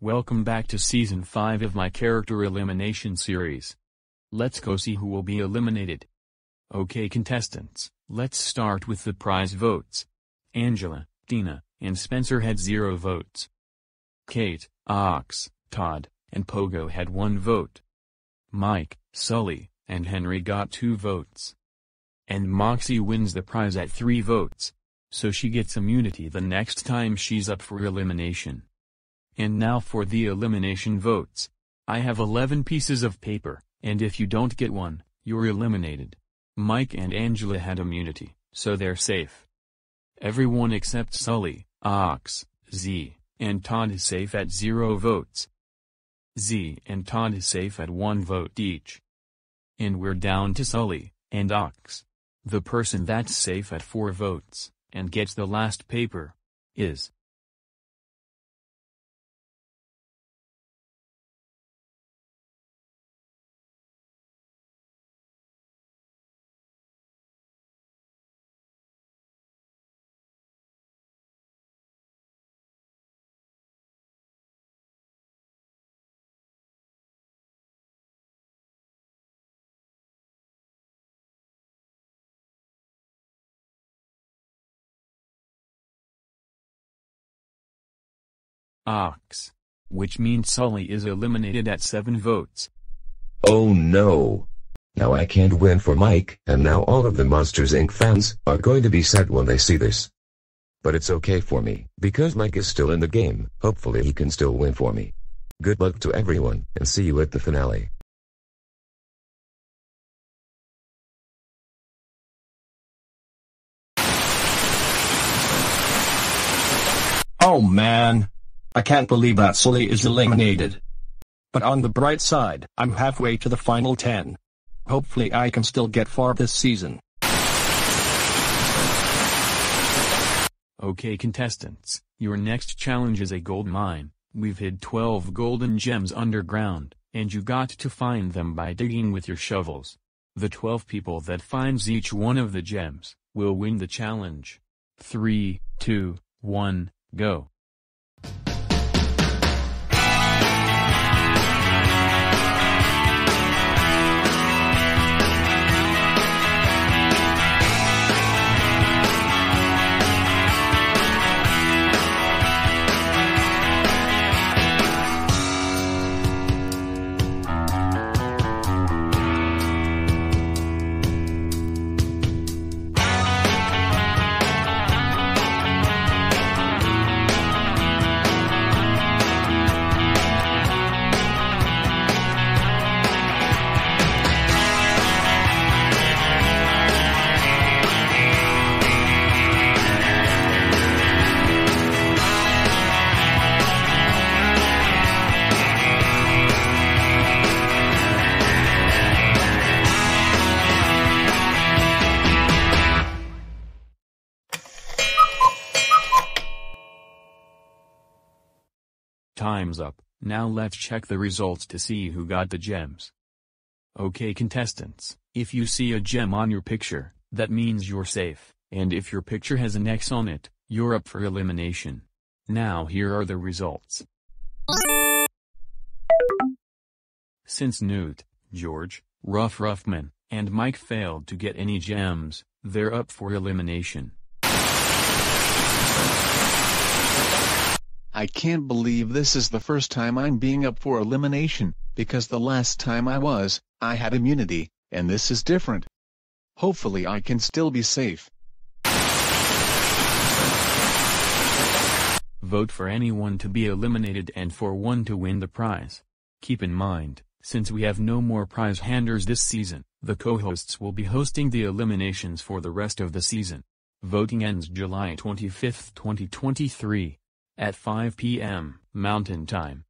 Welcome back to season 5 of my character elimination series. Let's go see who will be eliminated. Okay contestants, let's start with the prize votes. Angela, Dina, and Spencer had 0 votes. Kate, Ox, Todd, and Pogo had 1 vote. Mike, Sully, and Henry got 2 votes. And Moxie wins the prize at 3 votes. So she gets immunity the next time she's up for elimination. And now for the elimination votes. I have 11 pieces of paper, and if you don't get one, you're eliminated. Mike and Angela had immunity, so they're safe. Everyone except Sully, Ox, Z, and Todd is safe at 0 votes. Z and Todd is safe at 1 vote each. And we're down to Sully, and Ox. The person that's safe at 4 votes, and gets the last paper, is. Ox. Which means Sully is eliminated at 7 votes. Oh no. Now I can't win for Mike, and now all of the Monsters Inc. fans are going to be sad when they see this. But it's okay for me, because Mike is still in the game, hopefully he can still win for me. Good luck to everyone, and see you at the finale. Oh man. I can't believe that Sully is eliminated. But on the bright side, I'm halfway to the final 10. Hopefully I can still get far this season. Okay contestants, your next challenge is a gold mine. We've hid 12 golden gems underground, and you got to find them by digging with your shovels. The 12 people that finds each one of the gems, will win the challenge. 3, 2, 1, go. Time's up, now let's check the results to see who got the gems. Okay contestants, if you see a gem on your picture, that means you're safe, and if your picture has an X on it, you're up for elimination. Now here are the results. Since Newt, George, Ruff Ruffman, and Mike failed to get any gems, they're up for elimination. I can't believe this is the first time I'm being up for elimination, because the last time I was, I had immunity, and this is different. Hopefully I can still be safe. Vote for anyone to be eliminated and for one to win the prize. Keep in mind, since we have no more prize handers this season, the co-hosts will be hosting the eliminations for the rest of the season. Voting ends July 25, 2023 at 5 p.m. Mountain Time.